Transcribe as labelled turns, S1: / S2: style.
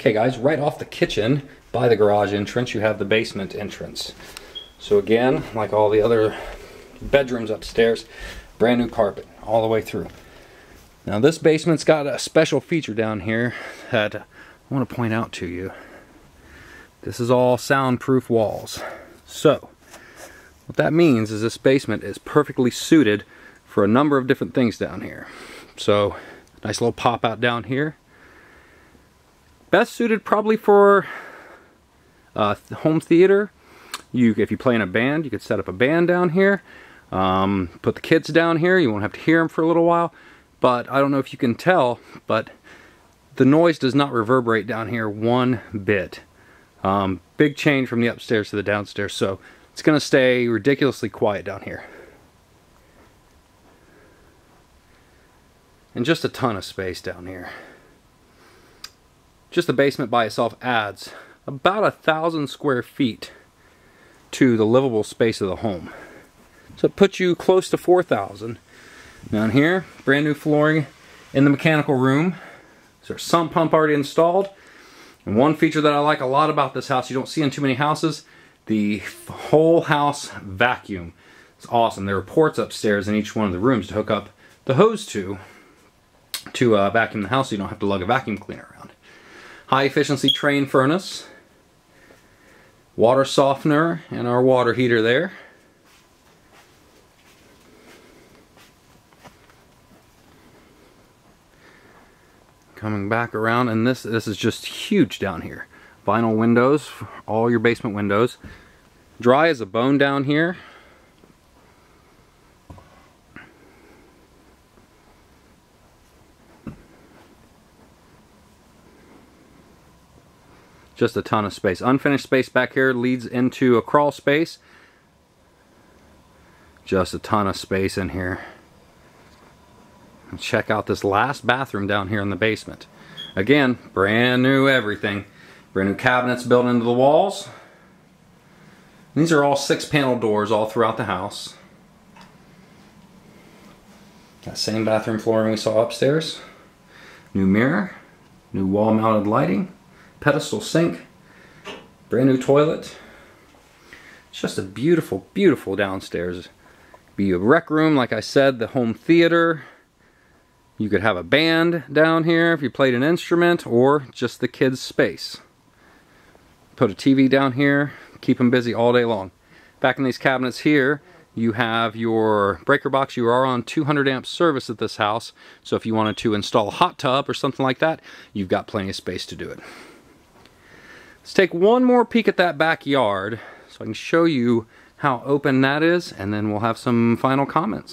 S1: Okay guys, right off the kitchen by the garage entrance, you have the basement entrance. So again, like all the other bedrooms upstairs, brand new carpet all the way through. Now this basement's got a special feature down here that I want to point out to you. This is all soundproof walls. So, what that means is this basement is perfectly suited for a number of different things down here. So, nice little pop out down here. Best suited probably for uh, home theater. You, if you play in a band, you could set up a band down here. Um, put the kids down here. You won't have to hear them for a little while. But I don't know if you can tell, but the noise does not reverberate down here one bit. Um, big change from the upstairs to the downstairs. So it's going to stay ridiculously quiet down here. And just a ton of space down here. Just the basement by itself adds about a thousand square feet to the livable space of the home. So it puts you close to 4,000. Down here, brand new flooring in the mechanical room. There's a sump pump already installed. And one feature that I like a lot about this house, you don't see in too many houses, the whole house vacuum. It's awesome. There are ports upstairs in each one of the rooms to hook up the hose to, to uh, vacuum the house so you don't have to lug a vacuum cleaner around. High efficiency Trane furnace, water softener, and our water heater there. Coming back around, and this this is just huge down here. Vinyl windows, all your basement windows. Dry as a bone down here. Just a ton of space. Unfinished space back here leads into a crawl space. Just a ton of space in here. Check out this last bathroom down here in the basement. Again, brand new everything. Brand new cabinets built into the walls. These are all six panel doors all throughout the house. That same bathroom flooring we saw upstairs. New mirror, new wall mounted lighting pedestal sink, brand new toilet. It's just a beautiful, beautiful downstairs. Be a rec room, like I said, the home theater. You could have a band down here if you played an instrument, or just the kids' space. Put a TV down here, keep them busy all day long. Back in these cabinets here, you have your breaker box. You are on 200 amp service at this house, so if you wanted to install a hot tub or something like that, you've got plenty of space to do it. Let's take one more peek at that backyard so I can show you how open that is and then we'll have some final comments.